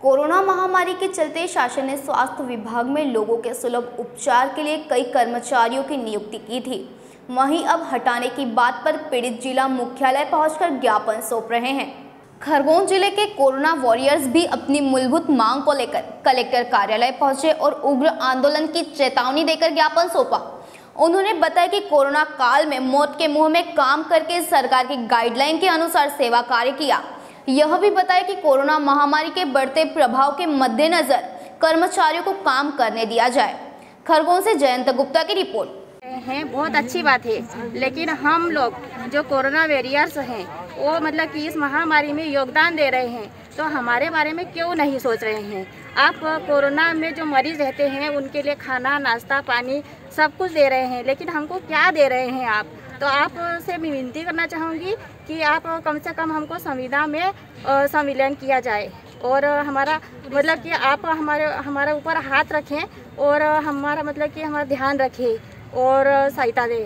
Corona महामारी के चलते शासन ने स्वास्थ्य विभाग में लोगों के सुलभ उपचार के लिए कई कर्मचारियों की नियुक्ति की थी। वहीं अब हटाने की बात पर पीड़ित जिला मुख्यालय पहुंचकर ज्ञापन सौंप रहे हैं। खरगोन ज़िले के कोरोना वॉरियर्स भी अपनी मूलभूत मांग को लेकर कलेक्टर कार्यालय पहुँचे और उग्र आंदोलन की चेतावनी देकर ज्ञापन सौंपा। उन्होंने बताया कि कोरोना काल में मौत के मुँह में काम करके सरकार की गाइडलाइन के अनुसार सेवा कार्य किया। यह भी बताया कि कोरोना महामारी के बढ़ते प्रभाव के मद्देनजर कर्मचारियों को काम करने दिया जाए। खरगोन से जयंत गुप्ता की रिपोर्ट। है, बहुत अच्छी बात है। लेकिन हम लोग जो कोरोना वेरियर्स हैं, वो मतलब कि इस महामारी में योगदान दे रहे हैं तो हमारे बारे में क्यों नहीं सोच रहे हैं? आप कोरोना में जो मरीज़ रहते हैं, उनके लिए खाना, नाश्ता, पानी सब कुछ दे रहे हैं, लेकिन हमको क्या दे रहे हैं आप? तो आप से मैं विनती करना चाहूँगी कि आप कम से कम हमको संविदा में संविलियन किया जाए। और हमारा मतलब कि आप हमारे हमारे ऊपर हाथ रखें और हमारा मतलब कि हमारा ध्यान रखें। और सहायता दे।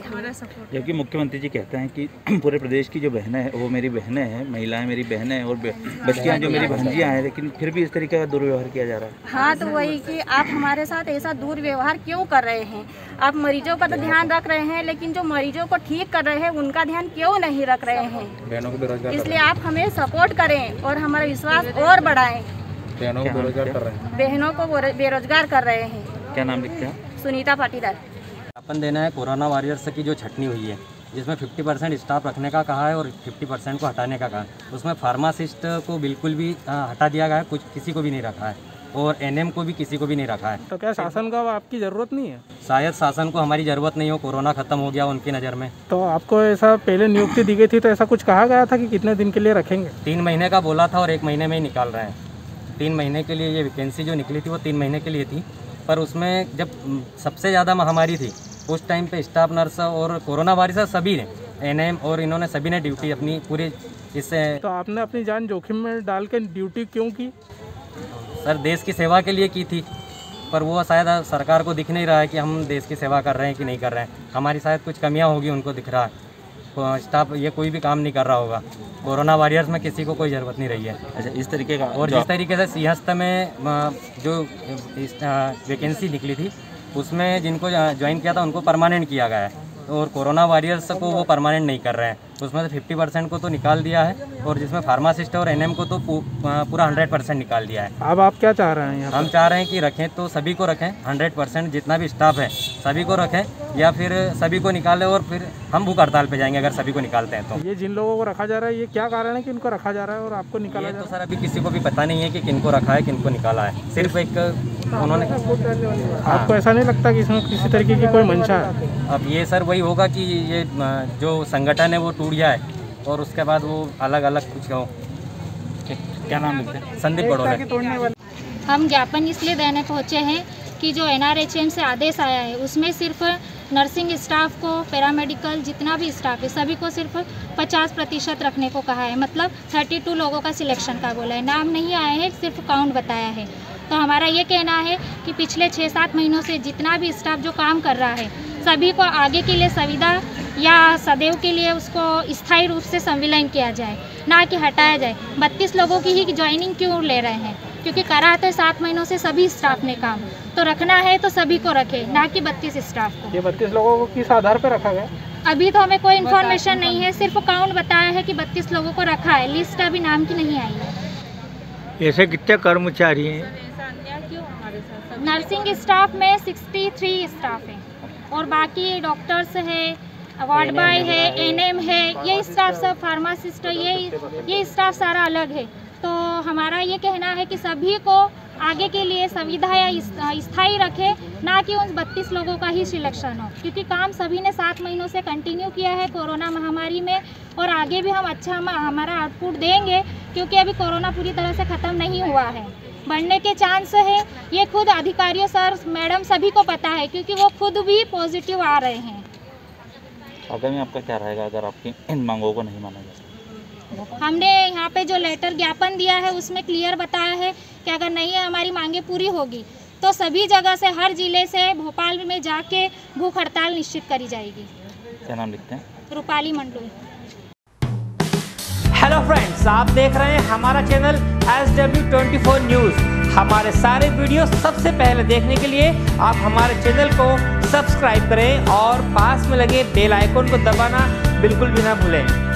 जबकि मुख्यमंत्री जी कहते हैं कि पूरे प्रदेश की जो बहनें हैं वो मेरी बहनें हैं महिलाएँ मेरी बहनें हैं और बच्चियाँ जो मेरी बहनजियाँ हैं लेकिन फिर भी इस तरीके का दुर्व्यवहार किया जा रहा है। हाँ तो वही कि आप हमारे साथ ऐसा दुर्व्यवहार क्यों कर रहे हैं? आप मरीजों का तो ध्यान रख रहे हैं लेकिन जो मरीजों को ठीक कर रहे हैं उनका ध्यान क्यों नहीं रख रहे हैं? बहनों को बेरोजगार इसलिए आप हमें सपोर्ट करें और हमारा विश्वास और बढ़ाएँ। बहनों को बेरोजगार कर रहे हैं। बहनों को बेरोजगार कर रहे हैं। क्या नाम लिखते हैं सुनीता पाटीदार। ज्ञापन देना है कोरोना वॉरियर्स की जो छटनी हुई है जिसमें 50 परसेंट स्टाफ रखने का कहा है और 50 परसेंट को हटाने का कहा है। उसमें फार्मासिस्ट को बिल्कुल भी हटा दिया गया है कुछ किसी को भी नहीं रखा है और एनएम को भी किसी को भी नहीं रखा है। तो क्या शासन का आपकी ज़रूरत नहीं है? शायद शासन को हमारी ज़रूरत नहीं हो कोरोना खत्म हो गया उनकी नज़र में। तो आपको ऐसा पहले नियुक्ति दी गई थी तो ऐसा कुछ कहा गया था कि कितने दिन के लिए रखेंगे? तीन महीने का बोला था और एक महीने में ही निकाल रहे हैं। तीन महीने के लिए ये वैकेंसी जो निकली थी वो तीन महीने के लिए थी। पर उसमें जब सबसे ज़्यादा महामारी थी उस टाइम पे स्टाफ नर्स और कोरोना वायरस सभी ने एनएम और इन्होंने सभी ने ड्यूटी अपनी पूरी इससे तो आपने अपनी जान जोखिम में डाल के ड्यूटी क्यों की? सर देश की सेवा के लिए की थी पर वो शायद सरकार को दिख नहीं रहा है कि हम देश की सेवा कर रहे हैं कि नहीं कर रहे हैं। हमारी शायद कुछ कमियाँ होगी उनको दिख रहा है। स्टाफ ये कोई भी काम नहीं कर रहा होगा। कोरोना वॉरियर्स में किसी को कोई ज़रूरत नहीं रही है। अच्छा इस तरीके का और जिस तरीके से सिंहस्थ में जो वैकेंसी निकली थी उसमें जिनको ज्वाइन किया था उनको परमानेंट किया गया है। और कोरोना वॉरियर्स को वो परमानेंट नहीं कर रहे हैं। उसमें से फिफ्टी परसेंट को तो निकाल दिया है और जिसमें फार्मासिस्ट और एनएम को तो पूरा हंड्रेड परसेंट निकाल दिया है। अब आप क्या चाह रहे हैं हम चाह रहे हैं कि रखें तो सभी को रखें हंड्रेड परसेंट जितना भी स्टाफ है। सभी को रखें या फिर सभी को निकालें और फिर हम भूख हड़ताल पे जाएँगे अगर सभी को निकालते हैं तो। ये जिन लोगों को रखा जा रहा है ये क्या कारण है कि इनको रखा जा रहा है और आपको निकाला जा तो सर अभी किसी को भी पता नहीं है कि किनको रखा है किनको निकाला है। सिर्फ़ एक उन्होंने आपको ऐसा नहीं लगता कि इसमें किसी तरीके की कोई मंशा है? अब ये सर वही होगा कि ये जो संगठन है वो टूट जाए और उसके बाद वो अलग अलग कुछ हो क्या नाम लिखते हैं? संदीप बड़ोले हम ज्ञापन इसलिए देने पहुँचे हैं कि जो एन से आदेश आया है, उसमें सिर्फ़ नर्सिंग स्टाफ को पैरामेडिकल जितना भी स्टाफ है, सभी को सिर्फ़ 50 प्रतिशत रखने को कहा है। मतलब 32 लोगों का सिलेक्शन का बोला है। नाम नहीं आया है, सिर्फ़ काउंट बताया है। तो हमारा ये कहना है कि पिछले छः सात महीनों से जितना भी स्टाफ जो काम कर रहा है, सभी को आगे के लिए सुविधा या सदैव के लिए उसको स्थायी रूप से संविलयन किया जाए, ना कि हटाया जाए। बत्तीस लोगों की ही ज्वाइनिंग क्यों ले रहे हैं? क्योंकि करा तो सात महीनों से सभी स्टाफ ने काम। तो रखना है तो सभी को रखे ना कि बत्तीस स्टाफ को। ये बत्तीस लोगों को किस आधार पर रखा गया? अभी तो हमें कोई इन्फॉर्मेशन नहीं है सिर्फ़ काउंट बताया है कि बत्तीस लोगों को रखा है। लिस्ट अभी नाम की नहीं आई है। ऐसे कितने कर्मचारी हैं? नर्सिंग स्टाफ में 63 स्टाफ है। और बाकी डॉक्टर्स है वार्ड बॉय है एनएम है ये स्टाफ सब फार्मासिस्ट ये ये स्टाफ सारा अलग है। तो हमारा ये कहना है कि सभी को आगे के लिए सुविधा या स्थायी रखे, ना कि उन बत्तीस लोगों का ही सिलेक्शन हो। क्योंकि काम सभी ने सात महीनों से कंटिन्यू किया है कोरोना महामारी में, और आगे भी हम अच्छा हमारा आउटपुट देंगे, क्योंकि अभी कोरोना पूरी तरह से ख़त्म नहीं हुआ है। बढ़ने के चांस है, ये खुद अधिकारियों, सर, मैडम सभी को पता है, क्योंकि वो खुद भी पॉजिटिव आ रहे हैं। आगामी आपका क्या रहेगा अगर आपकी इन मांगों को नहीं माना जाए? हमने यहाँ पे जो लेटर ज्ञापन दिया है उसमें क्लियर बताया है कि अगर नहीं है हमारी मांगे पूरी होगी तो सभी जगह से हर ज़िले से भोपाल में जाके भूख हड़ताल निश्चित करी जाएगी। क्या नाम लिखते हैं? रूपाली मंडल हेलो फ्रेंड्स आप देख रहे हैं हमारा channel S W twenty four news हमारे सारे वीडियो सबसे पहले देखने के लिए आप हमारे चैनल को सब्सक्राइब करें और पास में लगे बेल आइकन को दबाना बिल्कुल भी ना भूलें।